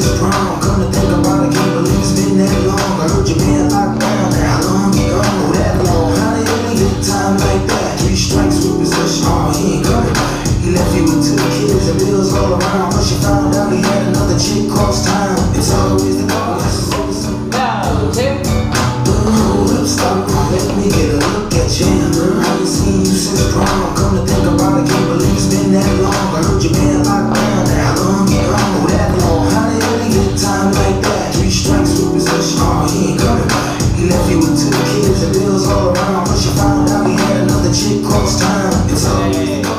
is wrong. Come to think about it, can't believe it's been that long. I heard you been locked down. How long you gone? That long. How did he get time like that? Three strikes with possession. Oh, he ain't coming back. He left you with two kids and bills all around. But you found out he had another chick cross town. It's always the call. Stop, let me get a look at you. I ain't seen you since prom. Come to think about it, can't believe it's been that long. I heard you been It's all